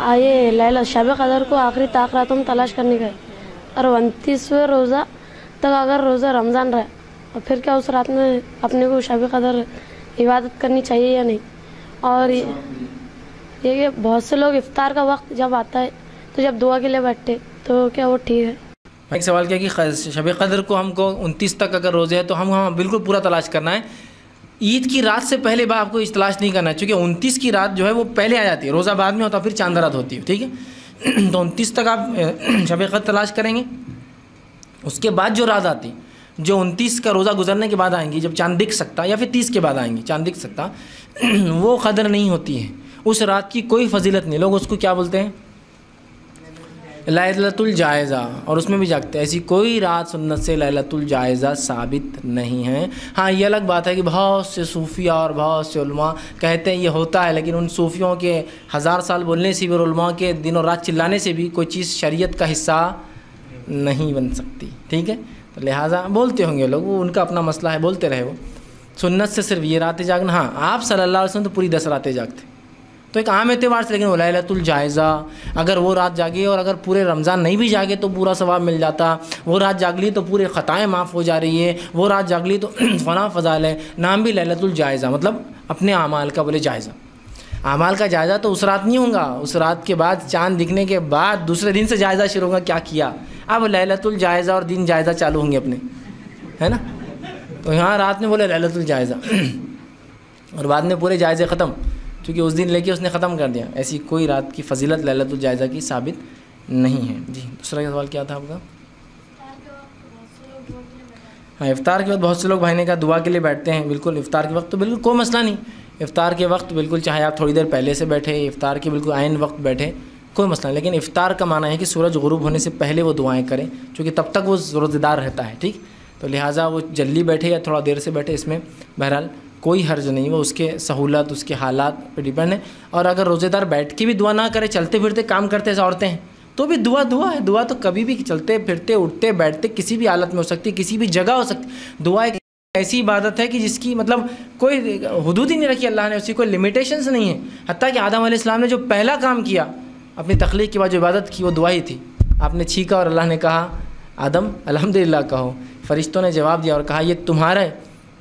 आइए, लैला, शब कदर को आखिरी ताकरात हम तलाश करने गए। और उनतीसवें रोज़ा तक अगर रोज़ा रमज़ान रहे और फिर क्या उस रात में अपने को शब कदर इबादत करनी चाहिए या नहीं? और ये ये बहुत से लोग इफ्तार का वक्त जब आता है तो जब दुआ के लिए बैठते तो क्या वो ठीक है? एक सवाल किया कि शब कदर को हमको उनतीस तक अगर रोज़े है तो हम हाँ बिल्कुल पूरा तलाश करना है। ईद की रात से पहले बार आपको इस तलाश नहीं करना क्योंकि उनतीस की रात जो है वो पहले आ जाती है, रोज़ा बाद में होता फिर चाँद रात होती है, ठीक है? तो उनतीस तक आप शब कदर तलाश करेंगे। उसके बाद जो रात आती, जो उनतीस का रोज़ा गुजरने के बाद आएँगी, जब चाँद दिख सकता या फिर तीस के बाद आएँगी, चाँद दिख सकता, वो कदर नहीं होती है। उस रात की कोई फजीलत नहीं, लोग उसको क्या बोलते हैं? लैलतुल जायज़ा, और उसमें भी जागते हैं, ऐसी कोई रात सुन्नत से लैलतुल जायज़ा साबित नहीं है। हाँ ये अलग बात है कि बहुत से सूफिया और बहुत से उलमा कहते हैं, ये होता है, लेकिन उन सूफियों के हज़ार साल बोलने से भी और के दिन और रात चिल्लाने से भी कोई चीज़ शरीयत का हिस्सा नहीं बन सकती। ठीक है? तो लिहाजा बोलते होंगे लोग, वो उनका अपना मसला है, बोलते रहे वो। सुन्नत से सिर्फ़ ये रातें जागना। हाँ आप वसल्लम तो पूरी दस रातें जागते। तो एक आम एतबार से लेकिन वलायतुल जायज़ा, अगर वो रात जागी और अगर पूरे रमज़ान नहीं भी जागे तो पूरा सवाब मिल जाता। वो रात जाग ली तो पूरे ख़ताएँ माफ़ हो जा रही है। वो रात जाग ली तो फ़ना फ़जाल है। नाम भी लैलतुल जायज़ा मतलब अपने अमाल का बोले जायज़ा। अमाल का जायज़ा तो उस रात नहीं होगा। उस रात के बाद चाँद दिखने के बाद दूसरे दिन से जायज़ा शुरू होगा। क्या किया? अब लैलतुल जायज़ा और दिन जायज़ा चालू होंगे अपने। है ना? तो यहाँ रात में बोले लैलतुल जायज़ा। और बाद में पूरे जायज़े ख़त्म। क्योंकि उस दिन लेके उसने ख़त्म कर दिया। ऐसी कोई रात की फजीलत लैलतुल जायज़ा की साबित नहीं है। जी, दूसरा सवाल क्या था आपका? हाँ इफ़ार के वक्त बहुत से लोग भाई ने कहा, दुआ के लिए बैठते हैं। बिल्कुल इफ़ार के वक्त तो बिल्कुल कोई मसला नहीं। इफ़ार के वक्त बिल्कुल, चाहे आप थोड़ी देर पहले से बैठे इफ़ार के बिल्कुल आयन वक्त बैठे, कोई मसला नहीं। लेकिन इफ़ार का माना है कि सूरज गुरूब होने से पहले वो दुआएँ करें, क्योंकि तब तक वो रोज़ेदार रहता है, ठीक? तो लिहाजा वो जल्दी बैठे या थोड़ा देर से बैठे इसमें, बहरहाल कोई हर्ज नहीं, वो उसके सहूलत, उसके हालात पे डिपेंड है। और अगर रोज़ेदार बैठ के भी दुआ ना करे चलते फिरते काम करते ऐसे औरतें हैं तो भी दुआ दुआ है। दुआ तो कभी भी चलते फिरते उठते, बैठते, किसी भी हालत में हो सकती है किसी भी जगह हो सकती। दुआ एक ऐसी इबादत है कि जिसकी मतलब कोई हदूद ही नहीं रखी अल्लाह ने, उसकी कोई लिमिटेशंस नहीं है। हती कि आदम अलैहिस्सलाम ने जो पहला काम किया, अपनी तख्लीक के बाद जो इबादत की, वो दुआ ही थी। आपने छीका और अल्लाह ने कहा, आदम अलहमदिल्ला कहो। फरिश्तों ने जवाब दिया और कहा, ये तुम्हारे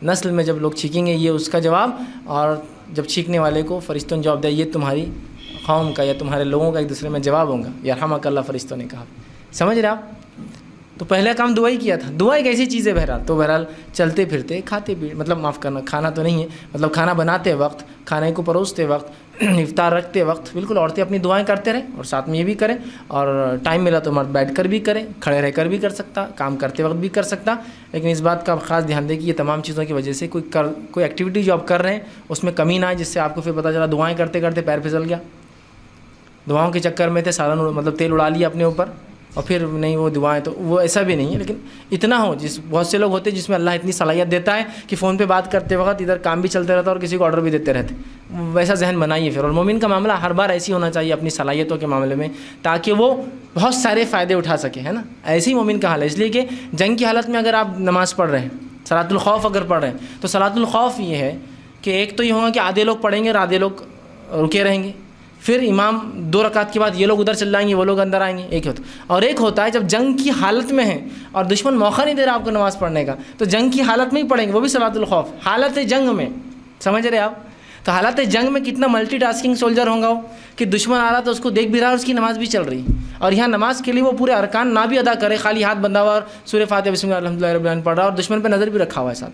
नस्ल में जब लोग छीकेंगे, ये उसका जवाब, और जब छीकने वाले को फरिश्तों ने जवाब दिया, ये तुम्हारी कौम का या तुम्हारे लोगों का एक दूसरे में जवाब होगा। या हम अकल्ला फरिश्तों ने कहा। समझ रहे आप? तो पहला काम दुआ ही किया था। दुआ एक ऐसी चीज़ है बहरहाल? तो बहरहाल चलते फिरते, खाते पी मतलब माफ़ करना, खाना तो नहीं है मतलब खाना बनाते वक्त, खाने को परोसते वक्त, इफ्तार रखते वक्त, बिल्कुल औरतें अपनी दुआएँ करते रहें और साथ में ये भी करें और टाइम मिला तो मर्द बैठ कर भी करें, खड़े रहकर भी कर सकता, काम करते वक्त भी कर सकता, लेकिन इस बात का आप खास ध्यान दें कि ये तमाम चीज़ों की वजह से कोई कर, कोई एक्टिविटी जो आप कर रहे हैं, उसमें कमी ना आए, जिससे आपको फिर पता चला दुआएँ करते करते पैर फिसल गया। दुआओं के चक्कर में थे सालन मतलब तेल उड़ा लिया अपने ऊपर। और फिर नहीं, वो दुआएँ तो वो ऐसा भी नहीं है, लेकिन इतना हो, जिस, बहुत से लोग होते हैं जिसमें अल्लाह इतनी सलाहियत देता है कि फ़ोन पे बात करते वक्त इधर काम भी चलते रहता है और किसी को ऑर्डर भी देते रहते वैसा जहन बनाइए फिर। और मोमिन का मामला हर बार ऐसी होना चाहिए अपनी सलाहियतों के मामले में, ताकि वो बहुत सारे फ़ायदे उठा सके, है ना? ऐसे ही मोमिन का हाल है। इसलिए कि जंग की हालत में अगर आप नमाज़ पढ़ रहे हैं, सलातुल खौफ अगर पढ़ रहे हैं तो सलातुल खौफ ये है कि एक तो ये होगा कि आधे लोग पढ़ेंगे और आधे लोग रुके रहेंगे। फिर इमाम दो रकात के बाद ये लोग उधर चल जाएँगे वो लोग अंदर आएँगे, एक होता और एक होता है जब जंग की हालत में है और दुश्मन मौका नहीं दे रहा आपको नमाज़ पढ़ने का तो जंग की हालत में ही पढ़ेंगे, वो भी सलातुल खौफ। हालत जंग में, समझ रहे आप? तो हालत जंग में कितना मल्टीटास्किंग सोल्जर होगा वो, कि दुश्मन आ रहा तो उसको देख भी रहा है उसकी नमाज़ भी चल रही। और यहाँ नमाज़ के लिए वो पूरे अरकान ना भी अदा करे, खाली हाथ बंधा हुआ और सूर्य फातह, बिस्मिल्लाह अलहमदिल्ला पढ़ रहा और दुश्मन पर नज़र भी रखा हुआ है साथ।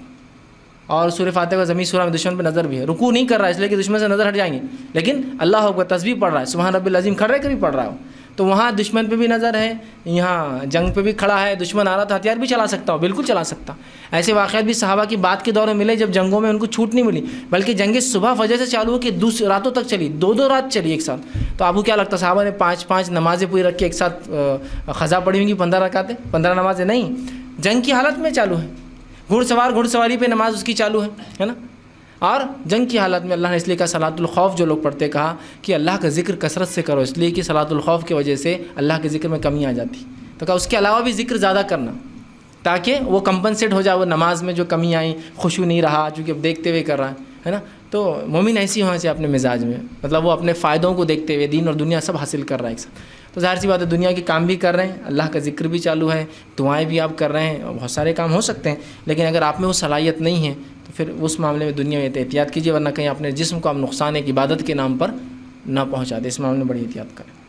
और सूर्य फातह का ज़मीन सूरा में दुश्मन पर नज़र भी है। रुकू नहीं कर रहा है, इसलिए कि दुश्मन से नज़र हट जाएँगे। लेकिन अल्लाह का तस्वीर पढ़ रहा है। सुबह रब्बिल अजीम, खड़े कर भी पढ़ रहा हो। तो वहाँ दुश्मन पे भी नज़र है, यहाँ जंग पे भी खड़ा है। दुश्मन आ रहा था, हथियार भी चला सकता हो, बिल्कुल चला सकता। ऐसे वाक़ात भी सहाबा की बात के दौर में मिले, जब जंगों में उनको छूट नहीं मिली, बल्कि जंगें सुबह फजर से चालू हो कि दूसरी रातों तक चली दो दो रात चली एक साथ। तो आपको क्या लगता साहबा ने पाँच पाँच नमाज़ें पूरी रख के एक साथ ख़ज़ा पड़ी होंगी, पंद्रह रकाते? पंद्रह नमाज़ें नहीं, जंग की हालत में चालू है। घुड़सवार घुड़सवारी पे नमाज़ उसकी चालू है है ना? और जंग की हालत में अल्लाह ने इसलिए कहा, सलातुल खौफ, जो लोग पढ़ते कहा कि अल्लाह का ज़िक्र कसरत से करो, इसलिए कि सलातुल खौफ की वजह से अल्लाह के ज़िक्र में कमी आ जाती। तो कहा, उसके अलावा भी ज़िक्र ज़्यादा करना, ताकि वो कंपनसेट हो जाए, वो नमाज़ में जो कमी आई खुशू नहीं रहा, चूँकि अब देखते हुए कर रहा है है ना? तो मोमिन ऐसी होना चाहिए अपने मिजाज में। मतलब वो अपने फ़ायदों को देखते हुए दीन और दुनिया सब हासिल कर रहा है एक साथ। तो ज़ाहिर सी बात है, दुनिया के काम भी कर रहे हैं, अल्लाह का ज़िक्र भी चालू है, दुआएँ भी आप कर रहे हैं बहुत सारे काम हो सकते हैं, लेकिन अगर आप में वो सलाहियत नहीं है तो फिर उस मामले में दुनिया में एहतियात कीजिए, वरना कहीं अपने जिसम को आप नुकसान, एक इबादत के नाम पर ना पहुँचा दे। इस मामले में बड़ी एहतियात करें।